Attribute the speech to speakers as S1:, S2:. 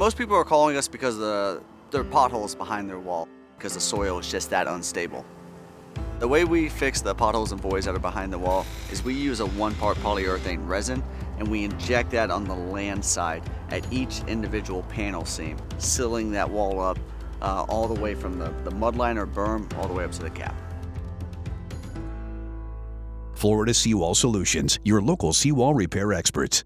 S1: Most people are calling us because the, their potholes behind their wall because the soil is just that unstable. The way we fix the potholes and voids that are behind the wall is we use a one part polyurethane resin and we inject that on the land side at each individual panel seam, sealing that wall up uh, all the way from the, the mud line or berm all the way up to the cap.
S2: Florida Seawall Solutions, your local seawall repair experts.